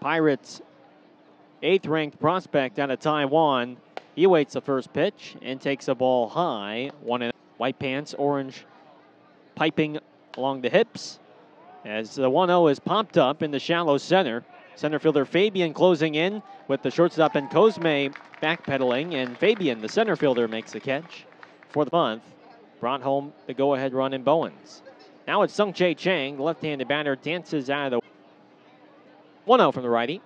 Pirates' eighth ranked prospect out of Taiwan. He awaits the first pitch and takes a ball high. One in white pants, orange piping along the hips. As the 1 0 is popped up in the shallow center. Center fielder Fabian closing in with the shortstop and Cosme backpedaling, and Fabian, the center fielder, makes the catch for the month. Brought home the go ahead run in Bowens. Now it's Tsung-Che Cheng, left handed batter, dances out of the 1 0 from the righty.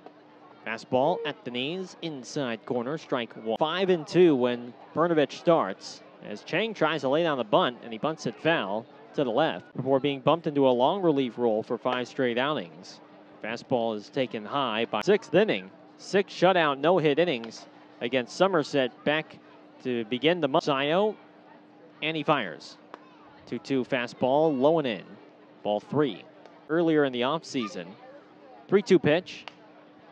Fastball at the knees, inside corner, strike one. Five and two when Brnovich starts. As Cheng tries to lay down the bunt, and he bunts it foul to the left before being bumped into a long relief role for five straight outings. Fastball is taken high by sixth inning. Six shutout, no hit innings against Somerset back to begin the month. Sio, and he fires. 2 2 fastball, low and in. Ball three. Earlier in the offseason, 3 2 pitch,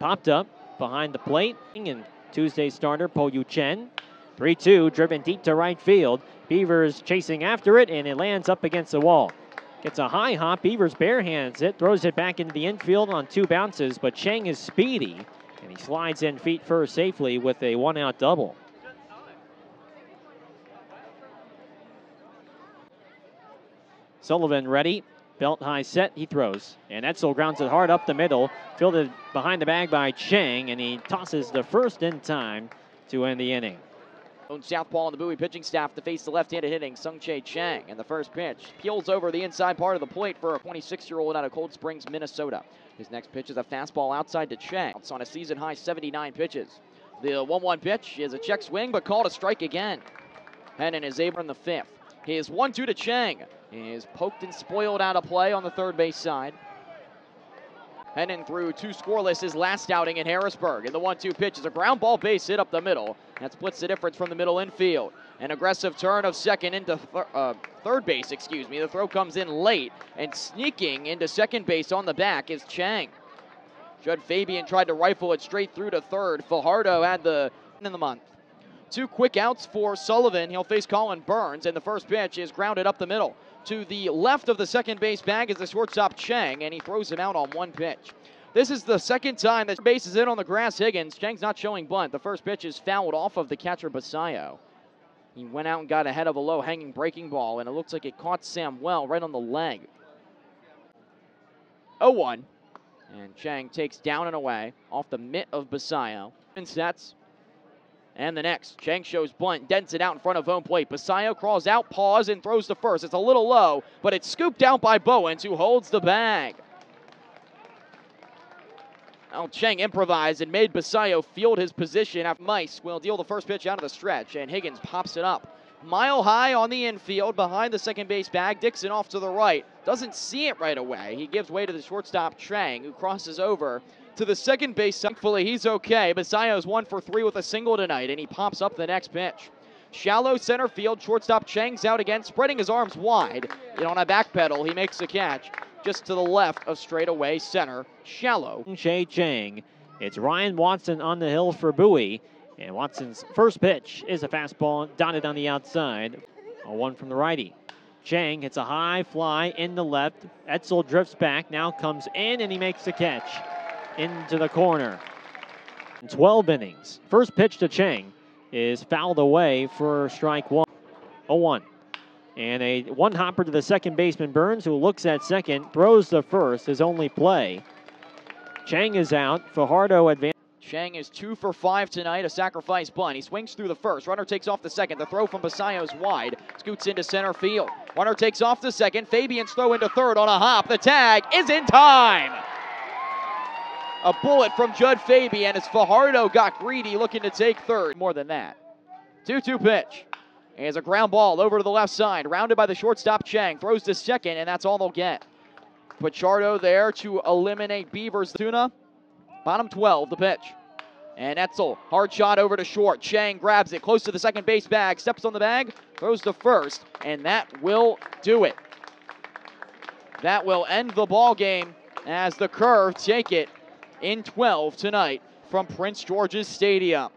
popped up behind the plate, and Tuesday starter Po Yu Chen. 3 2, driven deep to right field. Beavers chasing after it, and it lands up against the wall. Gets a high hop. Beavers bare hands it, throws it back into the infield on two bounces, but Cheng is speedy, and he slides in feet first safely with a one out double. Sullivan ready. Belt high set, he throws. And Etzel grounds it hard up the middle, fielded behind the bag by Cheng, and he tosses the first in time to end the inning. Southpaw on the Bowie pitching staff to face the left-handed hitting Tsung-Che Cheng. And the first pitch peels over the inside part of the plate for a 26-year-old out of Cold Springs, Minnesota. His next pitch is a fastball outside to Cheng. It's on a season-high 79 pitches. The 1-1 pitch is a check swing, but called a strike again. Hennon is able in the fifth. He His 1-2 to Cheng is poked and spoiled out of play on the third base side. Hennon through two scoreless his last outing in Harrisburg. And the 1 2 pitch is a ground ball base hit up the middle. That splits the difference from the middle infield. An aggressive turn of second into th- uh, third base, excuse me. The throw comes in late, and sneaking into second base on the back is Cheng. Judd Fabian tried to rifle it straight through to third. Fajardo had the in the month. Two quick outs for Sullivan. He'll face Colin Burns, and the first pitch is grounded up the middle. To the left of the second base bag is the shortstop Cheng, and he throws him out on one pitch. This is the second time that base is in on the grass. Higgins. Cheng's not showing bunt. The first pitch is fouled off of the catcher Basayo. He went out and got ahead of a low hanging breaking ball, and it looks like it caught Sam well right on the leg. 0 1. And Cheng takes down and away off the mitt of Basayo. And sets. And the next, Cheng shows Blunt, dents it out in front of home plate. Basayo crawls out, paws, and throws to first. It's a little low, but it's scooped out by Bowens, who holds the bag. Now Cheng improvised and made Basayo field his position. After Mice will deal the first pitch out of the stretch, and Higgins pops it up. Mile high on the infield behind the second base bag. Dixon off to the right. Doesn't see it right away. He gives way to the shortstop Cheng, who crosses over to the second base. Thankfully, he's okay. Basayo's one for three with a single tonight, and he pops up the next pitch. Shallow center field, shortstop Cheng's out again, spreading his arms wide. And on a back pedal, he makes the catch just to the left of straightaway center, shallow. Che Cheng. It's Ryan Watson on the hill for Bowie. And Watson's first pitch is a fastball dotted on the outside. A one from the righty. Cheng hits a high fly in the left. Etzel drifts back, now comes in, and he makes the catch into the corner. 12 innings. First pitch to Cheng is fouled away for strike one. 0 1. And a one hopper to the second baseman Burns, who looks at second, throws the first, his only play. Cheng is out. Fajardo advances. Cheng is two for five tonight, a sacrifice bunt. He swings through the first. Runner takes off the second. The throw from Basayo is wide. Scoots into center field. Runner takes off the second. Fabian's throw into third on a hop. The tag is in time. A bullet from Judd Fabian as Fajardo got greedy looking to take third. More than that. 2 2 pitch. Is a ground ball over to the left side. Rounded by the shortstop Cheng. Throws to second, and that's all they'll get. Pichardo there to eliminate Beavers. Tuna. Bottom 12, the pitch. And Etzel, hard shot over to short. Cheng grabs it close to the second base bag, steps on the bag, throws to first, and that will do it. That will end the ball game as the Curve take it in 12 tonight from Prince George's Stadium.